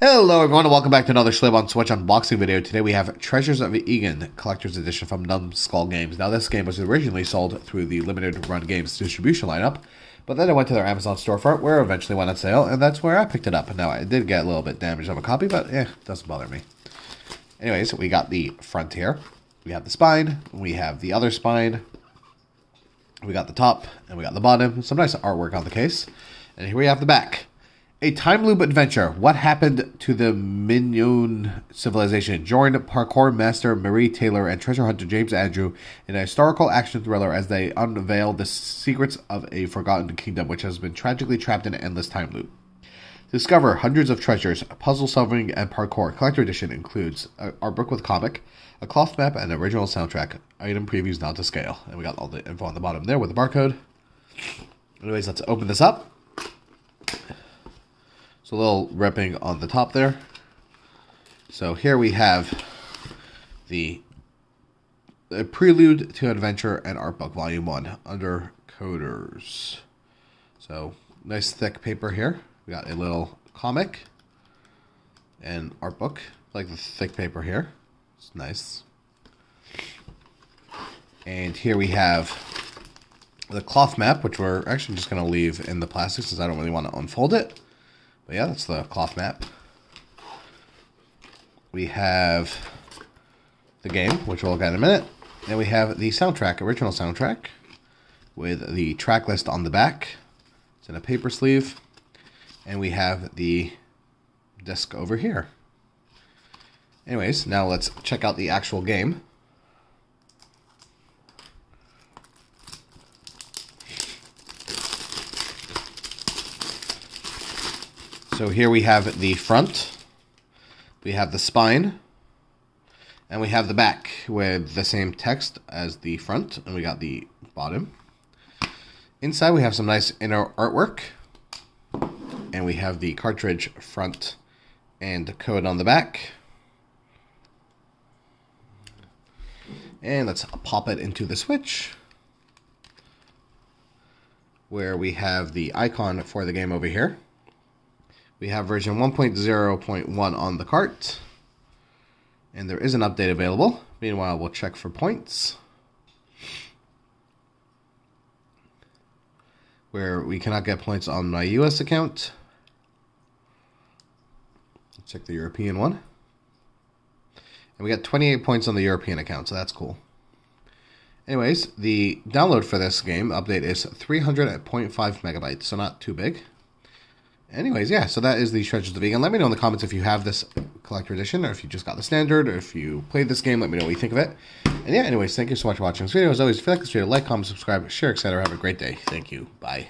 Hello everyone and welcome back to another Shlib on Switch unboxing video. Today we have Treasures of Aegean Collector's Edition from Numskull Games. Now this game was originally sold through the Limited Run Games distribution lineup, but then I went to their Amazon storefront where it eventually went on sale, and that's where I picked it up. Now I did get a little bit damaged of a copy, but eh, doesn't bother me. Anyways, we got the front here. We have the spine, we have the other spine, we got the top, and we got the bottom. Some nice artwork on the case. And here we have the back. A time loop adventure. What happened to the Minoan civilization? Join parkour master Marie Taylor and treasure hunter James Andrew in a historical action thriller as they unveil the secrets of a forgotten kingdom which has been tragically trapped in an endless time loop. Discover hundreds of treasures, puzzle solving, and parkour. Collector edition includes our book with comic, a cloth map, and original soundtrack. Item previews not to scale. And we got all the info on the bottom there with the barcode. Anyways, let's open this up. So a little ripping on the top there. So here we have the, the Prelude to Adventure and Art Book Volume 1 under Coders. So nice thick paper here. We got a little comic and art book, like the thick paper here. It's nice. And here we have the cloth map, which we're actually just going to leave in the plastic since I don't really want to unfold it. But yeah, that's the cloth map. We have the game, which we'll look at in a minute. Then we have the soundtrack, original soundtrack, with the track list on the back. It's in a paper sleeve. And we have the disc over here. Anyways, now let's check out the actual game. So here we have the front, we have the spine, and we have the back with the same text as the front, and we got the bottom. Inside we have some nice inner artwork, and we have the cartridge front and the code on the back. And let's pop it into the switch where we have the icon for the game over here. We have version 1.0.1 on the cart. And there is an update available. Meanwhile, we'll check for points. Where we cannot get points on my US account. Check the European one. And we got 28 points on the European account, so that's cool. Anyways, the download for this game update is 300.5 megabytes, so not too big. Anyways, yeah, so that is the Treasures of Aegean. Let me know in the comments if you have this collector edition, or if you just got the standard, or if you played this game, let me know what you think of it. And yeah, anyways, thank you so much for watching this video. As always, if you like this video, like, comment, subscribe, share, etc. Have a great day. Thank you. Bye.